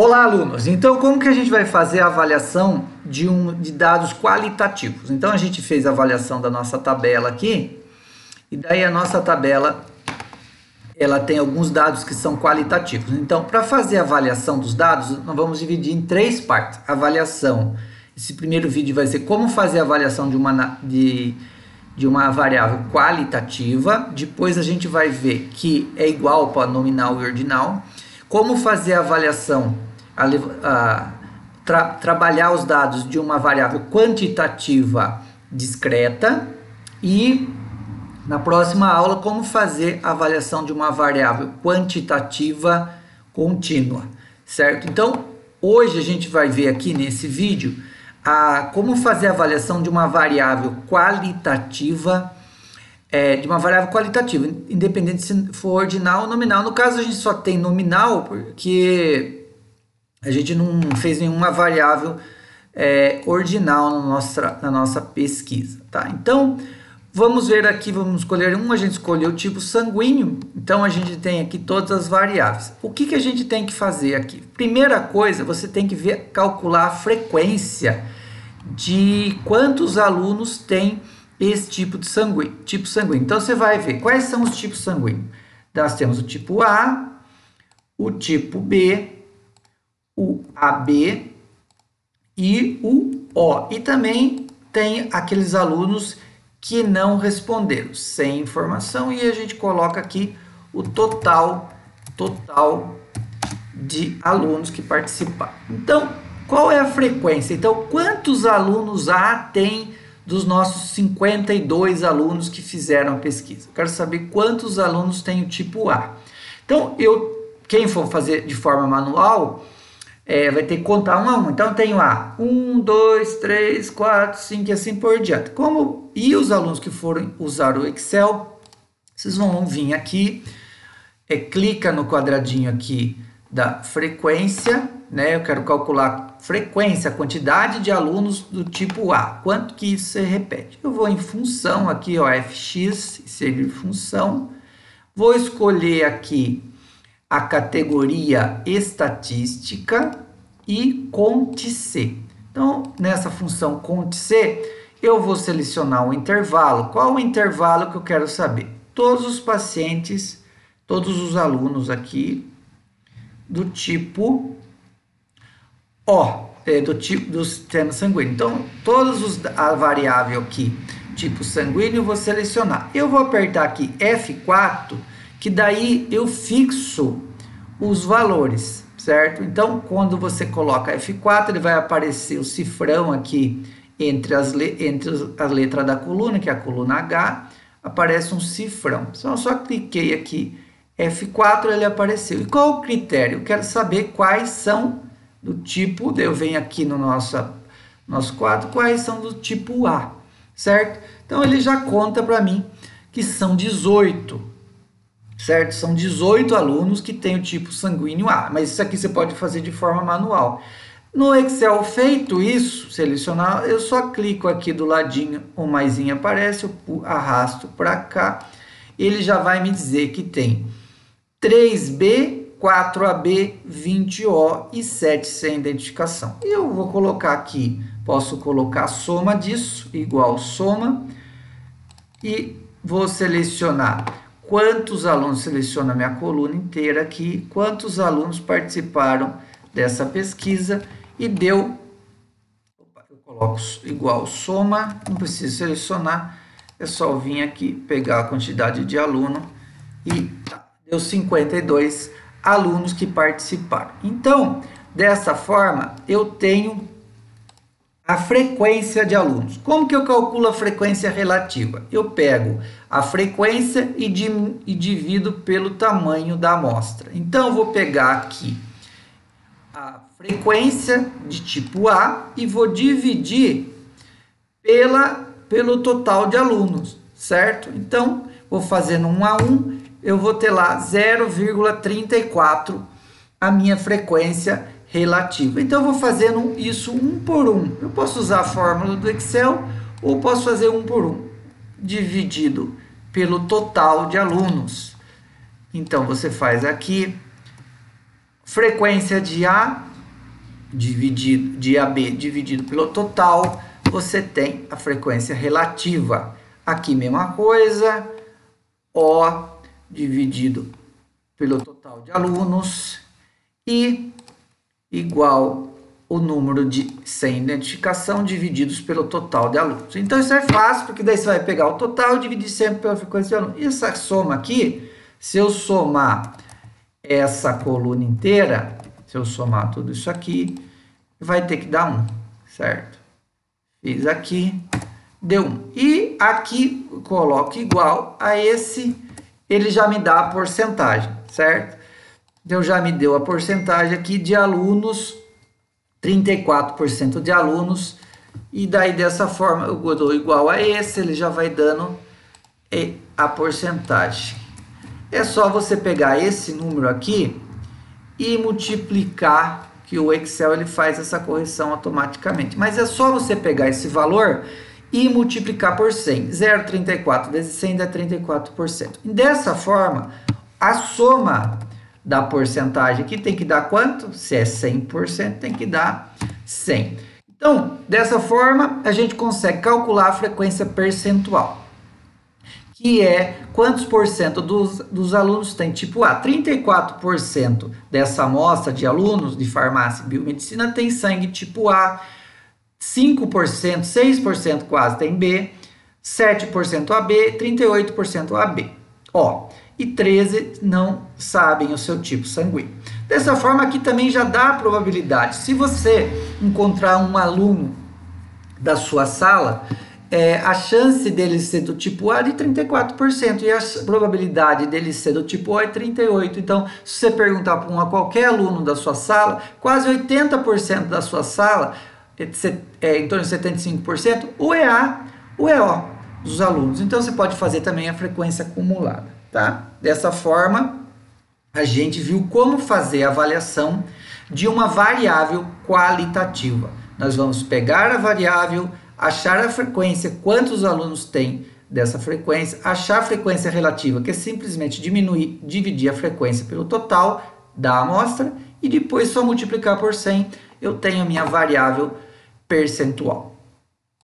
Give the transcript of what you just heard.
Olá, alunos! Então, como que a gente vai fazer a avaliação de, um, de dados qualitativos? Então, a gente fez a avaliação da nossa tabela aqui, e daí a nossa tabela ela tem alguns dados que são qualitativos. Então, para fazer a avaliação dos dados, nós vamos dividir em três partes. Avaliação. Esse primeiro vídeo vai ser como fazer a avaliação de uma, de, de uma variável qualitativa. Depois a gente vai ver que é igual para nominal e ordinal. Como fazer a avaliação a, a tra, trabalhar os dados de uma variável quantitativa discreta e na próxima aula como fazer a avaliação de uma variável quantitativa contínua, certo? Então, hoje a gente vai ver aqui nesse vídeo a, como fazer a avaliação de uma variável qualitativa é, de uma variável qualitativa, independente se for ordinal ou nominal. No caso, a gente só tem nominal porque a gente não fez nenhuma variável é, ordinal na nossa, na nossa pesquisa, tá? Então, vamos ver aqui, vamos escolher um, a gente escolheu o tipo sanguíneo, então a gente tem aqui todas as variáveis. O que, que a gente tem que fazer aqui? Primeira coisa, você tem que ver, calcular a frequência de quantos alunos tem esse tipo de sanguíneo, tipo sanguíneo. Então, você vai ver quais são os tipos sanguíneos. Nós temos o tipo A, o tipo B, o AB e o O. E também tem aqueles alunos que não responderam, sem informação, e a gente coloca aqui o total, total de alunos que participaram. Então, qual é a frequência? Então, quantos alunos A tem dos nossos 52 alunos que fizeram a pesquisa? Quero saber quantos alunos tem o tipo A. Então, eu, quem for fazer de forma manual, é, vai ter que contar um a um. Então, eu tenho lá um, dois, três, quatro, cinco e assim por diante. Como e os alunos que forem usar o Excel, vocês vão vir aqui, é, clica no quadradinho aqui da frequência, né? Eu quero calcular frequência, quantidade de alunos do tipo A, quanto que isso se repete. Eu vou em função aqui, ó, fx, seguir função, vou escolher aqui a categoria estatística e conte-C. Então, nessa função conte-C, eu vou selecionar o intervalo. Qual o intervalo que eu quero saber? Todos os pacientes, todos os alunos aqui do tipo O, é, do tipo do sistema sanguíneo. Então, todos os a variável aqui, tipo sanguíneo, vou selecionar. Eu vou apertar aqui F4 que daí eu fixo os valores, certo? Então, quando você coloca F4, ele vai aparecer o cifrão aqui entre as, entre as letras da coluna, que é a coluna H, aparece um cifrão. Então, eu só cliquei aqui F4, ele apareceu. E qual o critério? Eu quero saber quais são do tipo, eu venho aqui no nosso, nosso quadro, quais são do tipo A, certo? Então, ele já conta para mim que são 18 certo? São 18 alunos que têm o tipo sanguíneo A, mas isso aqui você pode fazer de forma manual. No Excel, feito isso, selecionar, eu só clico aqui do ladinho, o maisinho aparece, eu arrasto para cá, ele já vai me dizer que tem 3B, 4AB, 20O e 7 sem identificação. Eu vou colocar aqui, posso colocar soma disso, igual soma, e vou selecionar quantos alunos, seleciono a minha coluna inteira aqui, quantos alunos participaram dessa pesquisa e deu, eu coloco igual soma, não preciso selecionar, é só vir aqui, pegar a quantidade de aluno e tá, deu 52 alunos que participaram. Então, dessa forma, eu tenho a frequência de alunos. Como que eu calculo a frequência relativa? Eu pego a frequência e, e divido pelo tamanho da amostra. Então, eu vou pegar aqui a frequência de tipo A e vou dividir pela, pelo total de alunos, certo? Então, vou fazendo um a um, eu vou ter lá 0,34 a minha frequência relativa. Então, eu vou fazendo isso um por um. Eu posso usar a fórmula do Excel ou posso fazer um por um, dividido pelo total de alunos. Então, você faz aqui, frequência de A dividido de AB dividido pelo total, você tem a frequência relativa. Aqui mesma coisa, O dividido pelo total de alunos e igual o número de sem identificação divididos pelo total de alunos. Então isso é fácil, porque daí você vai pegar o total e dividir sempre pela frequência de alunos. E essa soma aqui, se eu somar essa coluna inteira, se eu somar tudo isso aqui, vai ter que dar 1, certo? Fiz aqui, deu 1. E aqui coloco igual a esse, ele já me dá a porcentagem, certo? Então já me deu a porcentagem aqui de alunos 34% de alunos, e daí dessa forma eu dou igual a esse, ele já vai dando a porcentagem. É só você pegar esse número aqui e multiplicar, que o Excel ele faz essa correção automaticamente. Mas é só você pegar esse valor e multiplicar por 100. 0,34 vezes 100 dá 34%. Dessa forma, a soma da porcentagem aqui tem que dar quanto? Se é 100%, tem que dar 100. Então, dessa forma, a gente consegue calcular a frequência percentual, que é quantos por cento dos, dos alunos tem tipo A. 34% dessa amostra de alunos de farmácia e biomedicina tem sangue tipo A, 5%, 6% quase tem B, 7% AB, 38% AB. Ó, e 13 não sabem o seu tipo sanguíneo. Dessa forma, aqui também já dá a probabilidade. Se você encontrar um aluno da sua sala, é, a chance dele ser do tipo A é de 34% e a probabilidade dele ser do tipo O é 38%. Então, se você perguntar para um, qualquer aluno da sua sala, quase 80% da sua sala, é, é, em torno de 75%, ou é A ou é O dos alunos. Então, você pode fazer também a frequência acumulada tá? Dessa forma, a gente viu como fazer a avaliação de uma variável qualitativa. Nós vamos pegar a variável, achar a frequência, quantos alunos tem dessa frequência, achar a frequência relativa, que é simplesmente diminuir, dividir a frequência pelo total da amostra e depois só multiplicar por 100, eu tenho minha variável percentual.